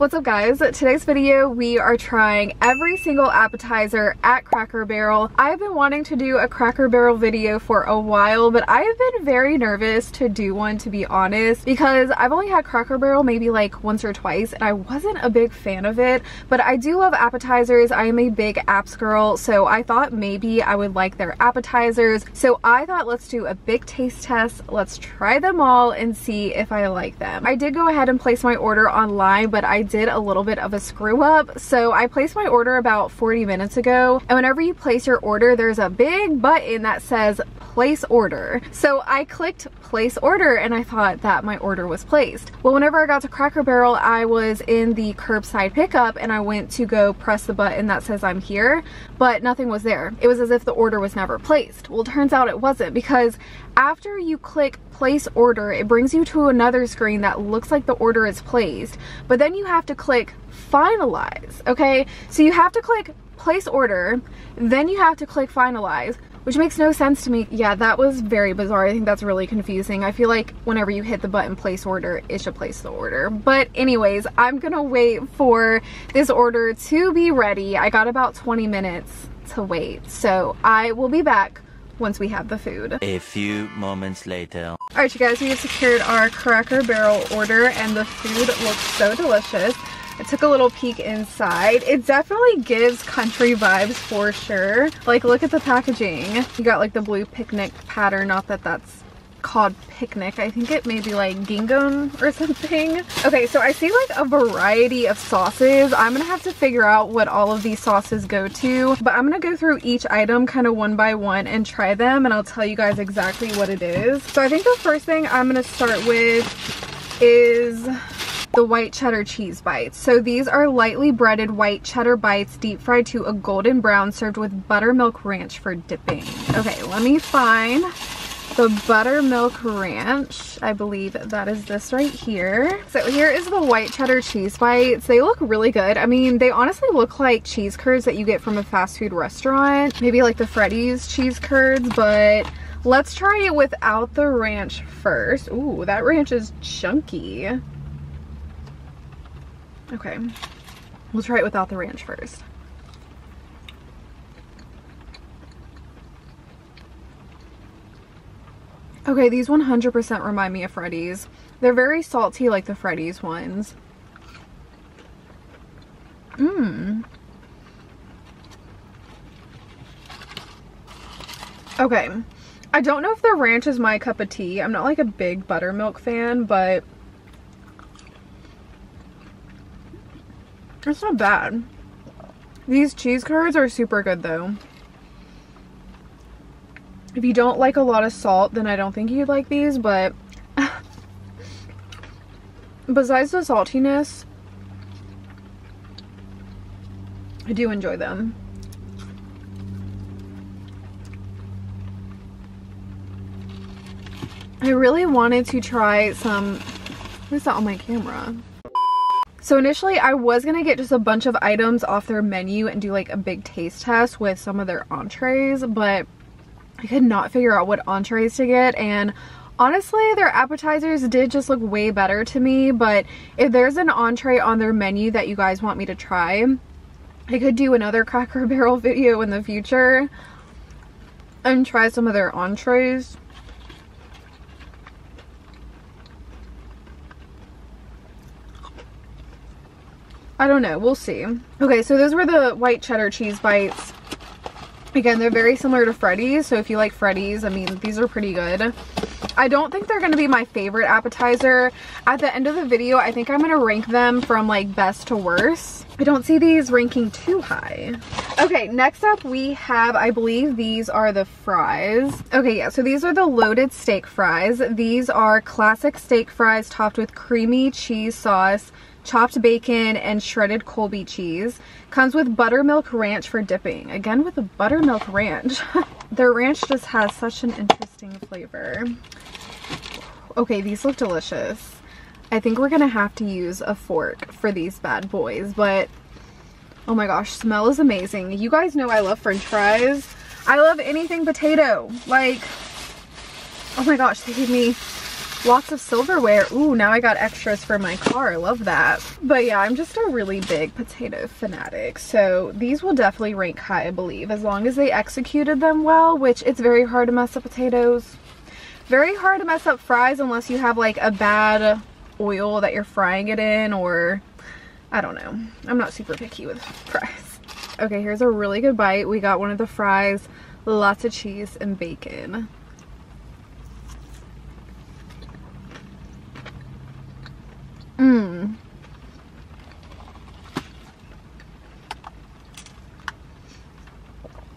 What's up guys? Today's video we are trying every single appetizer at Cracker Barrel. I've been wanting to do a Cracker Barrel video for a while but I have been very nervous to do one to be honest because I've only had Cracker Barrel maybe like once or twice and I wasn't a big fan of it but I do love appetizers. I am a big apps girl so I thought maybe I would like their appetizers so I thought let's do a big taste test. Let's try them all and see if I like them. I did go ahead and place my order online but I did a little bit of a screw up. So I placed my order about 40 minutes ago. And whenever you place your order, there's a big button that says place order. So I clicked place order and I thought that my order was placed. Well, whenever I got to Cracker Barrel, I was in the curbside pickup and I went to go press the button that says I'm here, but nothing was there. It was as if the order was never placed. Well, turns out it wasn't because after you click place order, it brings you to another screen that looks like the order is placed, but then you have to click finalize, okay? So you have to click place order, then you have to click finalize, which makes no sense to me. Yeah, that was very bizarre. I think that's really confusing. I feel like whenever you hit the button place order, it should place the order. But anyways, I'm gonna wait for this order to be ready. I got about 20 minutes to wait. So I will be back once we have the food. A few moments later. Alright you guys, we have secured our Cracker Barrel order and the food looks so delicious. I took a little peek inside. It definitely gives country vibes for sure. Like look at the packaging. You got like the blue picnic pattern, not that that's called picnic. I think it may be like gingham or something. Okay, so I see like a variety of sauces. I'm gonna have to figure out what all of these sauces go to, but I'm gonna go through each item kind of one by one and try them and I'll tell you guys exactly what it is. So I think the first thing I'm gonna start with is the white cheddar cheese bites. So these are lightly breaded white cheddar bites deep fried to a golden brown served with buttermilk ranch for dipping. Okay, let me find the buttermilk ranch. I believe that is this right here. So here is the white cheddar cheese bites. They look really good. I mean, they honestly look like cheese curds that you get from a fast food restaurant. Maybe like the Freddy's cheese curds, but let's try it without the ranch first. Ooh, that ranch is chunky. Okay, we'll try it without the ranch first. Okay, these 100% remind me of Freddy's. They're very salty like the Freddy's ones. Mmm. Okay. I don't know if the ranch is my cup of tea. I'm not like a big buttermilk fan, but It's not bad. These cheese curds are super good though. If you don't like a lot of salt, then I don't think you'd like these, but besides the saltiness, I do enjoy them. I really wanted to try some, what is that on my camera? So initially I was gonna get just a bunch of items off their menu and do like a big taste test with some of their entrees, but I could not figure out what entrees to get and honestly their appetizers did just look way better to me, but if there's an entree on their menu that you guys want me to try, I could do another Cracker Barrel video in the future and try some of their entrees. I don't know. We'll see. Okay, so those were the white cheddar cheese bites. Again, they're very similar to Freddy's, so if you like Freddy's, I mean, these are pretty good. I don't think they're going to be my favorite appetizer. At the end of the video, I think I'm going to rank them from like best to worst. I don't see these ranking too high. Okay, next up we have, I believe these are the fries. Okay, yeah, so these are the loaded steak fries. These are classic steak fries topped with creamy cheese sauce, chopped bacon, and shredded Colby cheese. Comes with buttermilk ranch for dipping. Again with a buttermilk ranch. Their ranch just has such an interesting flavor. Okay, these look delicious. I think we're gonna have to use a fork for these bad boys, but oh my gosh, smell is amazing. You guys know I love french fries. I love anything potato. Like, oh my gosh, they gave me Lots of silverware. Ooh, now I got extras for my car. I love that. But yeah, I'm just a really big potato fanatic. So these will definitely rank high, I believe, as long as they executed them well, which it's very hard to mess up potatoes. Very hard to mess up fries unless you have like a bad oil that you're frying it in or I don't know. I'm not super picky with fries. Okay, here's a really good bite. We got one of the fries, lots of cheese and bacon. Mmm.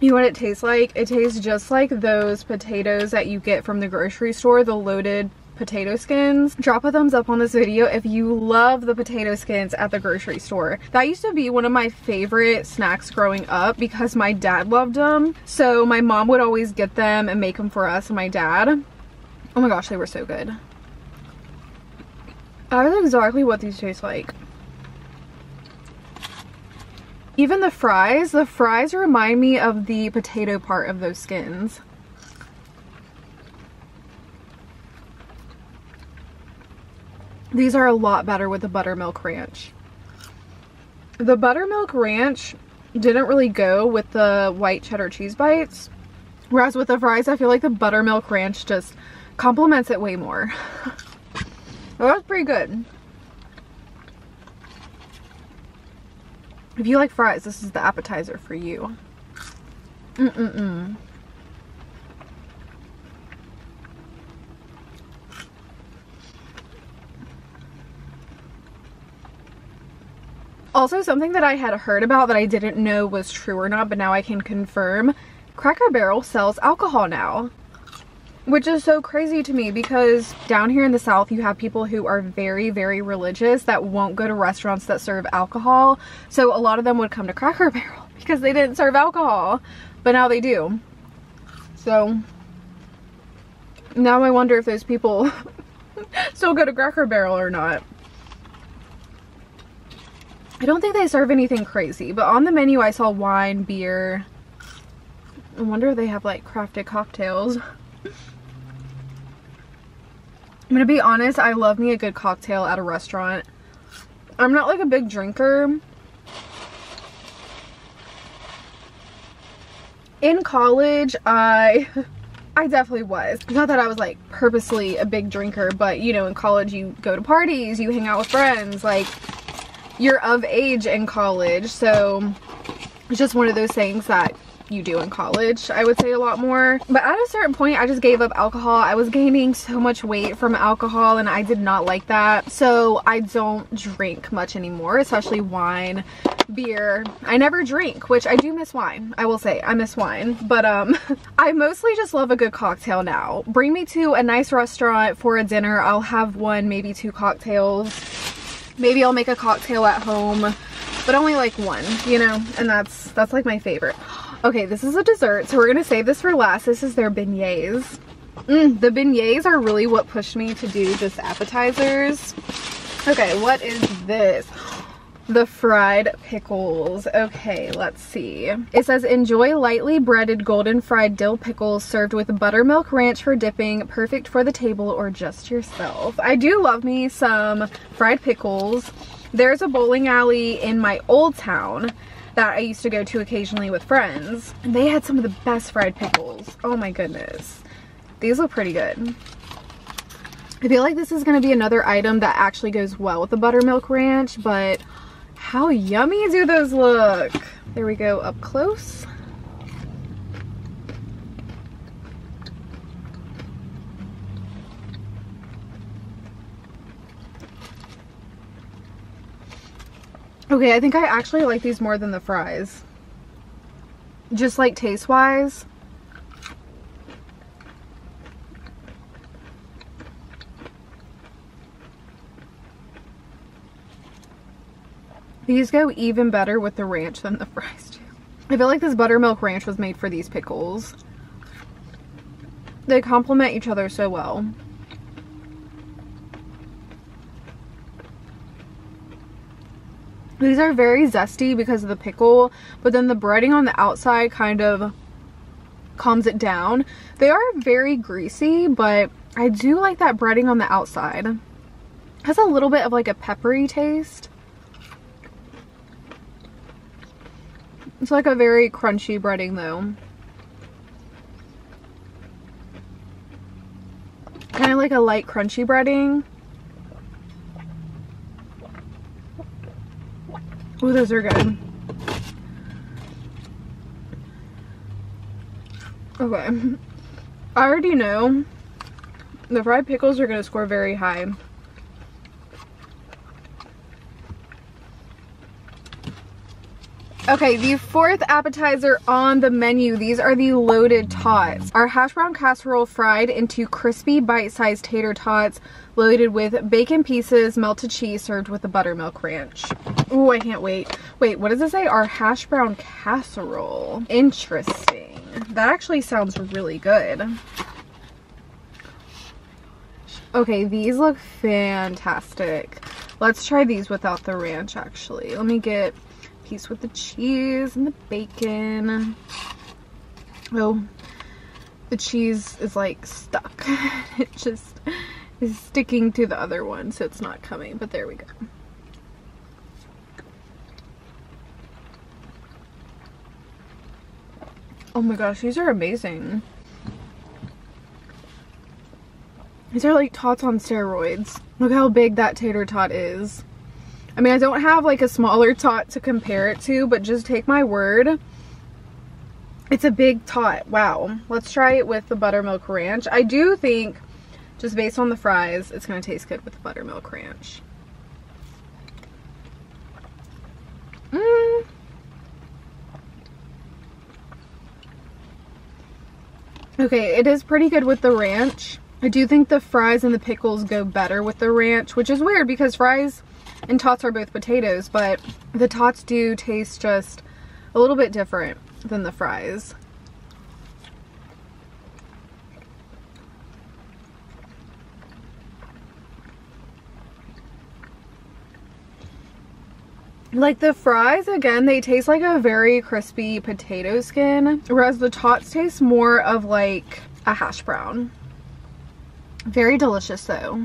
You know what it tastes like? It tastes just like those potatoes that you get from the grocery store, the loaded potato skins. Drop a thumbs up on this video if you love the potato skins at the grocery store. That used to be one of my favorite snacks growing up because my dad loved them. So my mom would always get them and make them for us and my dad. Oh my gosh, they were so good. That is exactly what these taste like. Even the fries, the fries remind me of the potato part of those skins. These are a lot better with the buttermilk ranch. The buttermilk ranch didn't really go with the white cheddar cheese bites. Whereas with the fries, I feel like the buttermilk ranch just complements it way more. Well, was pretty good. If you like fries, this is the appetizer for you. Mm-mm-mm. Also, something that I had heard about that I didn't know was true or not, but now I can confirm. Cracker Barrel sells alcohol now. Which is so crazy to me because down here in the South, you have people who are very, very religious that won't go to restaurants that serve alcohol. So a lot of them would come to Cracker Barrel because they didn't serve alcohol, but now they do. So now I wonder if those people still go to Cracker Barrel or not. I don't think they serve anything crazy, but on the menu I saw wine, beer. I wonder if they have like crafted cocktails. I'm gonna be honest, I love me a good cocktail at a restaurant. I'm not like a big drinker. In college, I I definitely was. Not that I was like purposely a big drinker, but you know, in college you go to parties, you hang out with friends, like you're of age in college, so it's just one of those things that you do in college I would say a lot more. But at a certain point I just gave up alcohol. I was gaining so much weight from alcohol and I did not like that. So I don't drink much anymore especially wine beer. I never drink which I do miss wine I will say. I miss wine. But um I mostly just love a good cocktail now. Bring me to a nice restaurant for a dinner. I'll have one maybe two cocktails. Maybe I'll make a cocktail at home but only like one you know? And that's that's like my favorite Okay, this is a dessert, so we're gonna save this for last. This is their beignets. Mm, the beignets are really what pushed me to do just appetizers. Okay, what is this? The fried pickles. Okay, let's see. It says, enjoy lightly breaded golden fried dill pickles served with buttermilk ranch for dipping, perfect for the table or just yourself. I do love me some fried pickles. There's a bowling alley in my old town that I used to go to occasionally with friends. And they had some of the best fried pickles. Oh my goodness. These look pretty good. I feel like this is going to be another item that actually goes well with the buttermilk ranch, but how yummy do those look? There we go up close. Okay, I think I actually like these more than the fries. Just like taste-wise. These go even better with the ranch than the fries do. I feel like this buttermilk ranch was made for these pickles. They complement each other so well. These are very zesty because of the pickle, but then the breading on the outside kind of calms it down. They are very greasy, but I do like that breading on the outside. has a little bit of like a peppery taste. It's like a very crunchy breading though. Kind of like a light crunchy breading. Oh, those are good. Okay. I already know the fried pickles are going to score very high. Okay, the fourth appetizer on the menu, these are the loaded tots. Our hash brown casserole fried into crispy bite-sized tater tots loaded with bacon pieces, melted cheese served with a buttermilk ranch. Oh, I can't wait. Wait, what does it say? Our hash brown casserole. Interesting. That actually sounds really good. Okay, these look fantastic. Let's try these without the ranch actually. Let me get piece with the cheese and the bacon. Oh, the cheese is like stuck. it just is sticking to the other one, so it's not coming, but there we go. Oh my gosh, these are amazing. These are like tots on steroids. Look how big that tater tot is. I mean, I don't have like a smaller tot to compare it to, but just take my word. It's a big tot. Wow. Let's try it with the buttermilk ranch. I do think, just based on the fries, it's going to taste good with the buttermilk ranch. Mmm. Okay, it is pretty good with the ranch. I do think the fries and the pickles go better with the ranch, which is weird because fries and tots are both potatoes, but the tots do taste just a little bit different than the fries. Like the fries, again, they taste like a very crispy potato skin, whereas the tots taste more of like a hash brown. Very delicious though.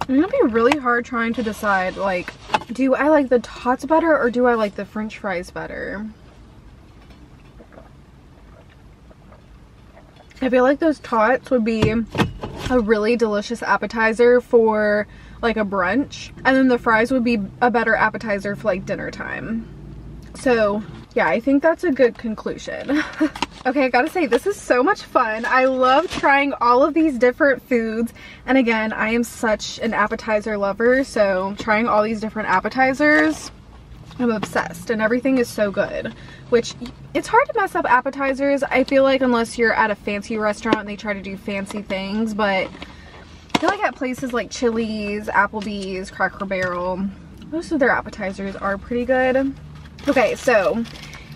It's gonna be really hard trying to decide, like, do I like the tots better or do I like the french fries better? I feel like those tots would be a really delicious appetizer for like a brunch and then the fries would be a better appetizer for like dinner time. So yeah, I think that's a good conclusion. okay, I gotta say, this is so much fun. I love trying all of these different foods. And again, I am such an appetizer lover, so trying all these different appetizers, I'm obsessed and everything is so good. Which, it's hard to mess up appetizers, I feel like, unless you're at a fancy restaurant and they try to do fancy things, but I feel like at places like Chili's, Applebee's, Cracker Barrel, most of their appetizers are pretty good. Okay, so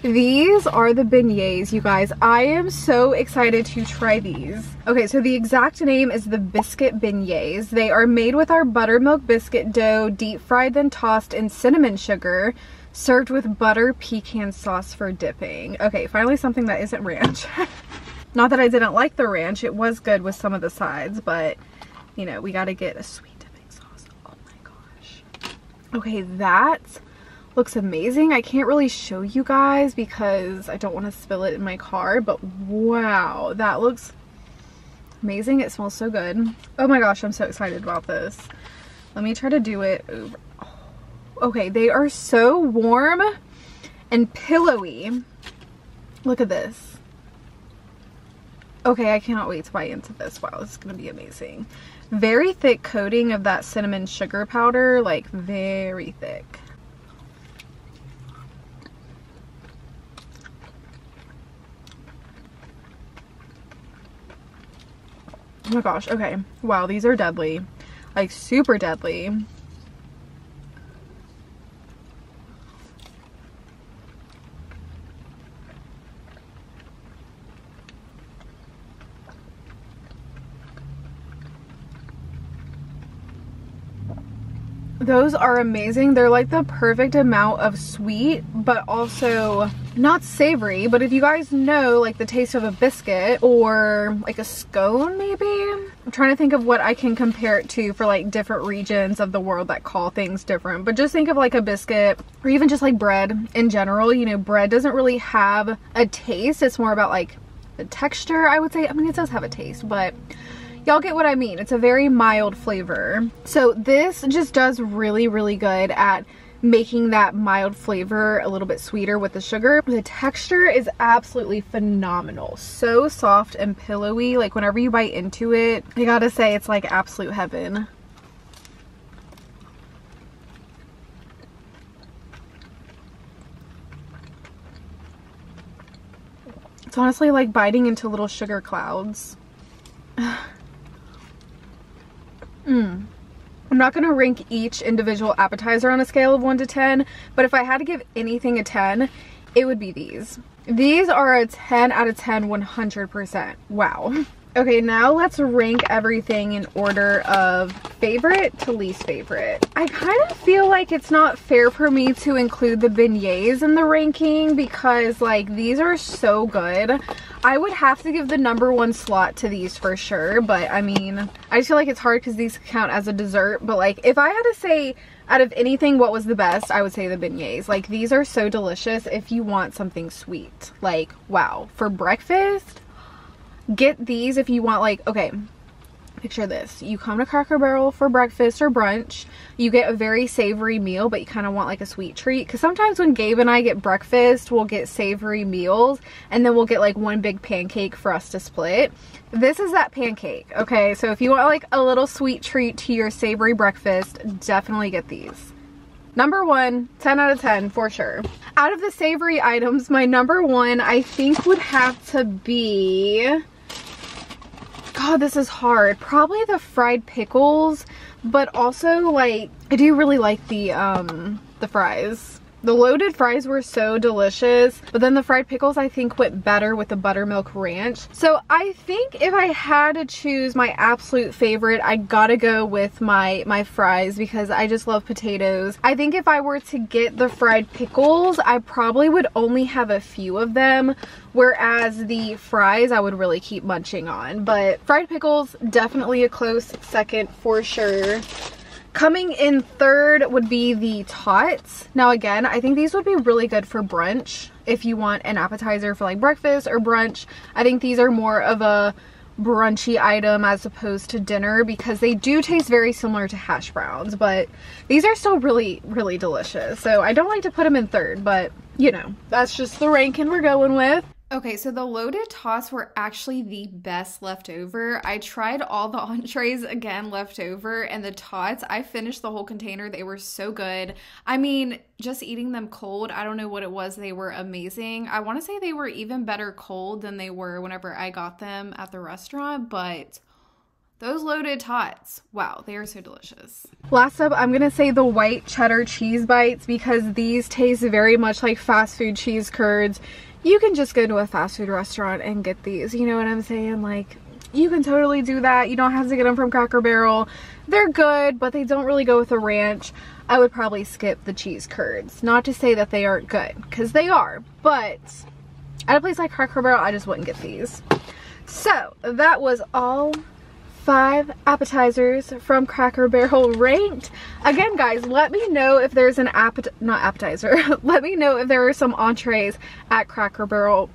these are the beignets, you guys. I am so excited to try these. Okay, so the exact name is the biscuit beignets. They are made with our buttermilk biscuit dough, deep fried then tossed in cinnamon sugar, served with butter pecan sauce for dipping. Okay, finally something that isn't ranch. Not that I didn't like the ranch, it was good with some of the sides, but you know, we gotta get a sweet dipping sauce. Oh my gosh. Okay, that's looks amazing. I can't really show you guys because I don't want to spill it in my car, but wow, that looks amazing. It smells so good. Oh my gosh, I'm so excited about this. Let me try to do it over. Okay, they are so warm and pillowy. Look at this. Okay, I cannot wait to bite into this. Wow, this is going to be amazing. Very thick coating of that cinnamon sugar powder, like very thick. Oh my gosh, okay. Wow, these are deadly. Like super deadly. Those are amazing. They're like the perfect amount of sweet, but also not savory. But if you guys know like the taste of a biscuit or like a scone maybe, I'm trying to think of what I can compare it to for like different regions of the world that call things different. But just think of like a biscuit or even just like bread in general. You know, bread doesn't really have a taste. It's more about like the texture, I would say. I mean, it does have a taste, but y'all get what I mean. It's a very mild flavor. So this just does really, really good at making that mild flavor a little bit sweeter with the sugar. The texture is absolutely phenomenal. So soft and pillowy. Like whenever you bite into it, I gotta say it's like absolute heaven. It's honestly like biting into little sugar clouds. Mmm. I'm not to rank each individual appetizer on a scale of 1 to 10, but if I had to give anything a 10, it would be these. These are a 10 out of 10 100%. Wow. Okay, now let's rank everything in order of favorite to least favorite. I kind of feel like it's not fair for me to include the beignets in the ranking because like these are so good. I would have to give the number one slot to these for sure, but I mean, I just feel like it's hard because these count as a dessert, but like if I had to say out of anything what was the best, I would say the beignets. Like these are so delicious if you want something sweet. Like, wow. For breakfast, get these if you want like okay picture this. You come to cracker barrel for breakfast or brunch. You get a very savory meal but you kind of want like a sweet treat. Because sometimes when gabe and i get breakfast we'll get savory meals and then we'll get like one big pancake for us to split. This is that pancake okay? So if you want like a little sweet treat to your savory breakfast definitely get these. Number one, 10 out of 10 for sure. Out of the savory items, my number one I think would have to be God, this is hard. Probably the fried pickles, but also like, I do really like the, um, the fries. The loaded fries were so delicious, but then the fried pickles I think went better with the buttermilk ranch. So I think if I had to choose my absolute favorite, I gotta go with my, my fries because I just love potatoes. I think if I were to get the fried pickles, I probably would only have a few of them, whereas the fries I would really keep munching on. But fried pickles, definitely a close second for sure. Coming in third would be the tots. Now again, I think these would be really good for brunch if you want an appetizer for like breakfast or brunch. I think these are more of a brunchy item as opposed to dinner because they do taste very similar to hash browns, but these are still really, really delicious. So I don't like to put them in third, but you know, that's just the ranking we're going with. Okay, so the loaded tots were actually the best leftover. I tried all the entrees again left over and the tots, I finished the whole container. They were so good. I mean, just eating them cold, I don't know what it was. They were amazing. I want to say they were even better cold than they were whenever I got them at the restaurant, but those loaded tots, wow, they are so delicious. Last up, I'm gonna say the white cheddar cheese bites because these taste very much like fast food cheese curds you can just go to a fast food restaurant and get these. You know what I'm saying? Like, you can totally do that. You don't have to get them from Cracker Barrel. They're good, but they don't really go with a ranch. I would probably skip the cheese curds. Not to say that they aren't good, because they are. But at a place like Cracker Barrel, I just wouldn't get these. So, that was all five appetizers from Cracker Barrel ranked. Again, guys, let me know if there's an app, not appetizer, let me know if there are some entrees at Cracker Barrel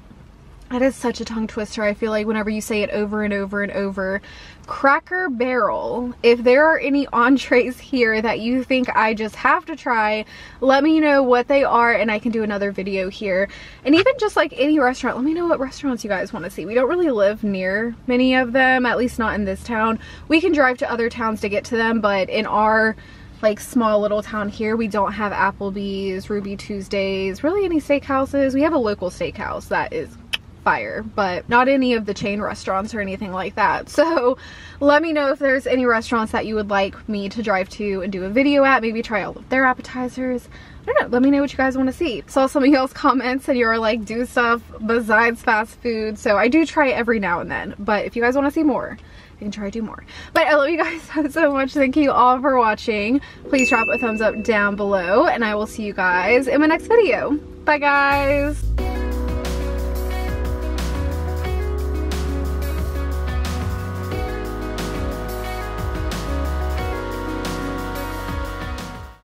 that is such a tongue twister, I feel like, whenever you say it over and over and over. Cracker Barrel. If there are any entrees here that you think I just have to try, let me know what they are and I can do another video here. And even just like any restaurant, let me know what restaurants you guys want to see. We don't really live near many of them, at least not in this town. We can drive to other towns to get to them, but in our like small little town here we don't have Applebee's, Ruby Tuesdays, really any steakhouses. We have a local steakhouse that is fire, but not any of the chain restaurants or anything like that. So let me know if there's any restaurants that you would like me to drive to and do a video at, maybe try all of their appetizers. I don't know, let me know what you guys want to see. Saw some of y'all's comments and you are like, do stuff besides fast food. So I do try every now and then, but if you guys want to see more, I can try to do more. But I love you guys so, so much. Thank you all for watching. Please drop a thumbs up down below and I will see you guys in my next video. Bye guys.